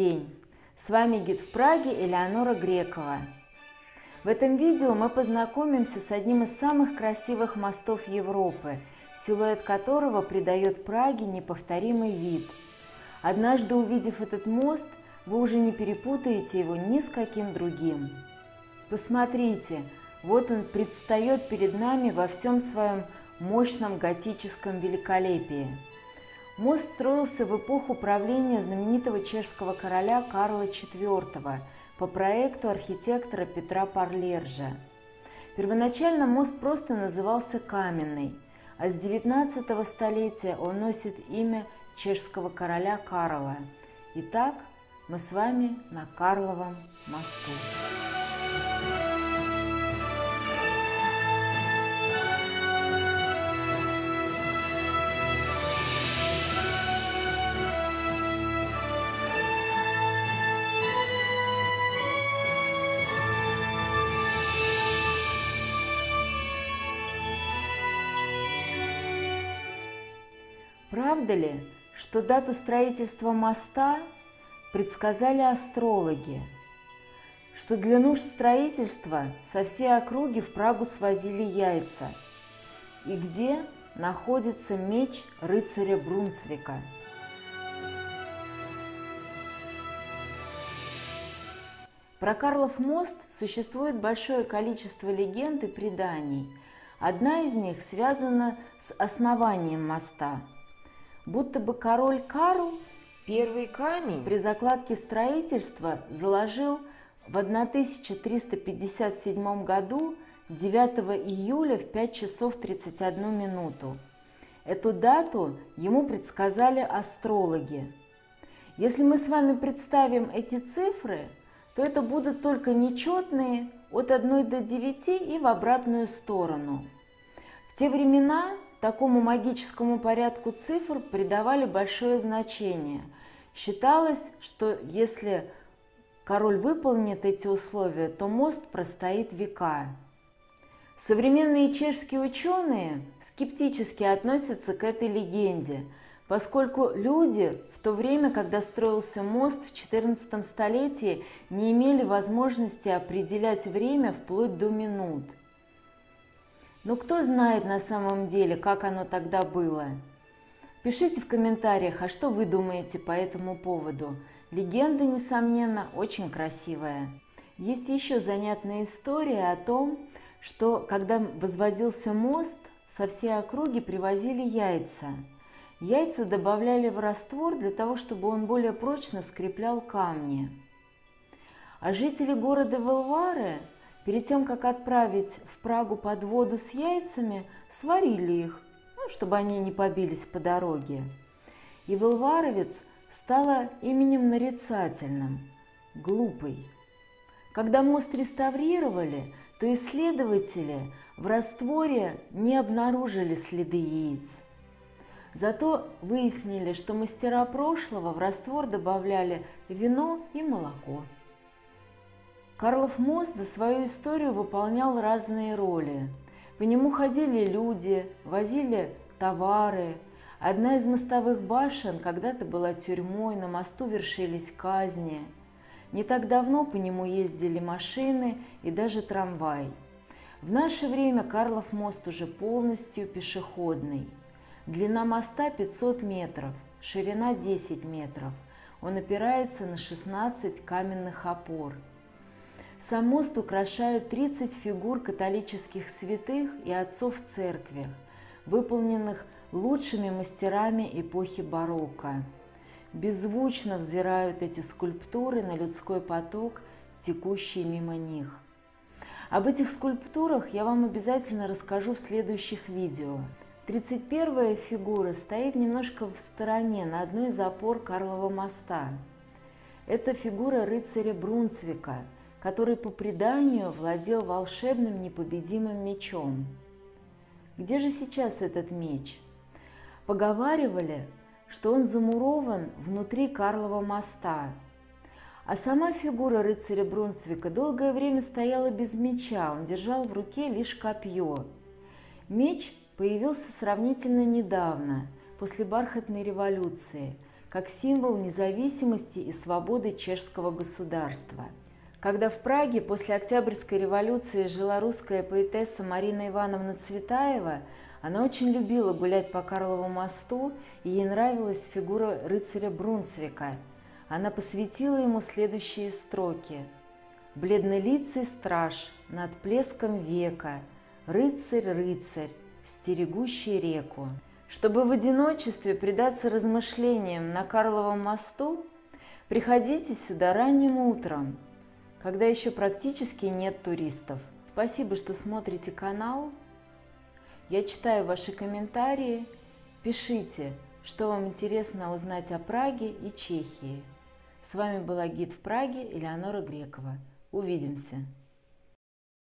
день! С вами гид в Праге Элеонора Грекова. В этом видео мы познакомимся с одним из самых красивых мостов Европы, силуэт которого придает Праге неповторимый вид. Однажды увидев этот мост, вы уже не перепутаете его ни с каким другим. Посмотрите, вот он предстает перед нами во всем своем мощном готическом великолепии – Мост строился в эпоху правления знаменитого чешского короля Карла IV по проекту архитектора Петра Парлержа. Первоначально мост просто назывался Каменный, а с 19 столетия он носит имя чешского короля Карла. Итак, мы с вами на Карловом мосту. Правда ли, что дату строительства моста предсказали астрологи, что для нужд строительства со всей округи в Прагу свозили яйца, и где находится меч рыцаря Брунцвика? Про Карлов мост существует большое количество легенд и преданий. Одна из них связана с основанием моста – будто бы король Карл первый камень при закладке строительства заложил в 1357 году 9 июля в 5 часов 31 минуту. Эту дату ему предсказали астрологи. Если мы с вами представим эти цифры, то это будут только нечетные от 1 до 9 и в обратную сторону. В те времена Такому магическому порядку цифр придавали большое значение. Считалось, что если король выполнит эти условия, то мост простоит века. Современные чешские ученые скептически относятся к этой легенде, поскольку люди в то время, когда строился мост в XIV столетии, не имели возможности определять время вплоть до минут – но кто знает на самом деле, как оно тогда было? Пишите в комментариях, а что вы думаете по этому поводу. Легенда, несомненно, очень красивая. Есть еще занятная история о том, что когда возводился мост, со всей округи привозили яйца. Яйца добавляли в раствор для того, чтобы он более прочно скреплял камни. А жители города Велвары Перед тем, как отправить в Прагу под воду с яйцами, сварили их, ну, чтобы они не побились по дороге. И Вылваровец стало именем нарицательным – глупый. Когда мост реставрировали, то исследователи в растворе не обнаружили следы яиц. Зато выяснили, что мастера прошлого в раствор добавляли вино и молоко. Карлов мост за свою историю выполнял разные роли. По нему ходили люди, возили товары. Одна из мостовых башен когда-то была тюрьмой, на мосту вершились казни. Не так давно по нему ездили машины и даже трамвай. В наше время Карлов мост уже полностью пешеходный. Длина моста 500 метров, ширина 10 метров. Он опирается на 16 каменных опор – сам мост украшают 30 фигур католических святых и отцов церкви, выполненных лучшими мастерами эпохи барокко. Беззвучно взирают эти скульптуры на людской поток, текущий мимо них. Об этих скульптурах я вам обязательно расскажу в следующих видео. 31 фигура стоит немножко в стороне, на одной из опор Карлова моста. Это фигура рыцаря Брунцвика – который по преданию владел волшебным непобедимым мечом. Где же сейчас этот меч? Поговаривали, что он замурован внутри Карлова моста. А сама фигура рыцаря Брунцвика долгое время стояла без меча, он держал в руке лишь копье. Меч появился сравнительно недавно, после бархатной революции, как символ независимости и свободы чешского государства. Когда в Праге после Октябрьской революции жила русская поэтесса Марина Ивановна Цветаева, она очень любила гулять по Карлову мосту, и ей нравилась фигура рыцаря Брунцвика. Она посвятила ему следующие строки. «Бледнолицый страж над плеском века, рыцарь-рыцарь, стерегущий реку». Чтобы в одиночестве предаться размышлениям на Карловом мосту, приходите сюда ранним утром, когда еще практически нет туристов. Спасибо, что смотрите канал. Я читаю ваши комментарии. Пишите, что вам интересно узнать о Праге и Чехии. С вами была гид в Праге Элеонора Грекова. Увидимся!